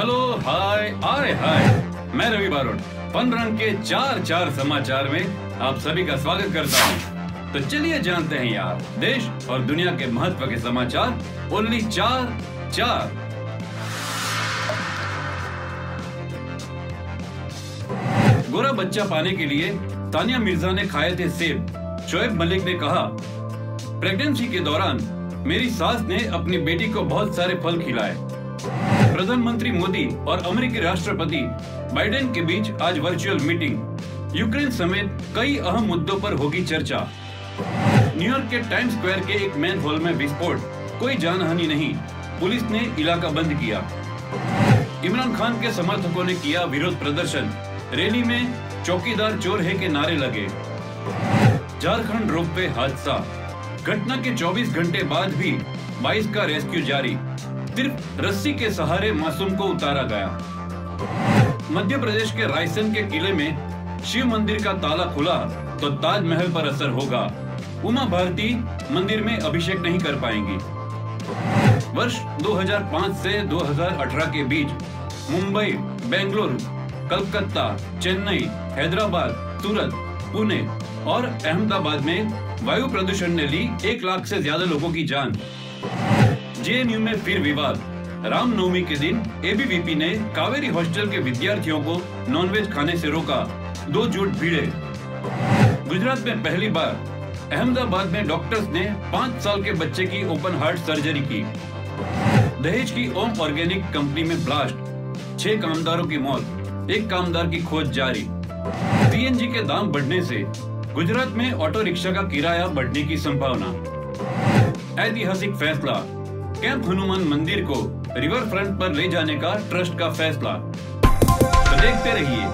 Hello, हाय आए हाय। मैं Ravi Barot fun रंग के चार चार समाचार में आप सभी का स्वागत करता हूँ। तो चलिए जानते हैं यार, देश और दुनिया के महत्व के समाचार, ओनली चार चार। गोरा बच्चा पाने के लिए तानिया मिर्ज़ा ने खाए थे सेब। शोएब मलिक ने कहा, प्रेगनेंसी के दौरान मेरी सास ने अपनी बेटी को बहुत सारे फल खिलाए। प्रधानमंत्री मोदी और अमेरिकी राष्ट्रपति बाइडेन के बीच आज वर्चुअल मीटिंग यूक्रेन समेत कई अहम मुद्दों पर होगी चर्चा। न्यूयॉर्क के टाइम स्क्वायर के एक मैन हॉल में विस्फोट। कोई जानहानि नहीं। पुलिस ने इलाका बंद किया। इमरान खान के समर्थकों ने किया विरोध प्रदर्शन। रैली में चौकीदार चोर है के नारे लगे। झारखंड रोप रोपवे हादसा। घटना के 24 घंटे बाद भी 22 का रेस्क्यू जारी। सिर्फ़ रस्सी के सहारे मासूम को उतारा गया। मध्य प्रदेश के रायसेन के किले में शिव मंदिर का ताला खुला तो ताजमहल पर असर होगा। उमा भारती मंदिर में अभिषेक नहीं कर पाएँगी। वर्ष 2005 से 2018 के बीच मुंबई, बेंगलुरु, कलकत्ता, चेन्नई, हैदराबाद, सूरत, पुणे और अहमदाबाद में वायु प्रदूषण ने ली एक लाख से ज़्यादा लोगों की जान। जेएनयू में फिर विवाद। रामनवमी के दिन एबीवीपी ने कावेरी हॉस्टल के विद्यार्थियों को नॉनवेज खाने से रोका। दो जुट भिड़े। गुजरात में पहली बार अहमदाबाद में डॉक्टर्स ने पाँच साल के बच्चे की ओपन हार्ट सर्जरी की। दहेज की ओम ऑर्गेनिक कंपनी में ब्लास्ट छह कामदारों की मौत, एक कामदार की खोज जारी। सीएनजी के दाम बढ़ने से गुजरात में ऑटो रिक्शा का किराया बढ़ने की संभावना। ऐतिहासिक फैसला। कैंप हनुमान मंदिर को रिवर फ्रंट पर ले जाने का ट्रस्ट का फैसला। तो देखते रहिए,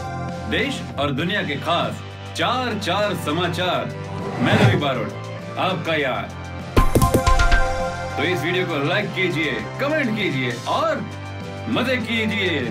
देश और दुनिया के खास चार चार समाचार। मैं रवि बारोट आपका यार। तो इस वीडियो को लाइक कीजिए कमेंट कीजिए और मज़े कीजिए।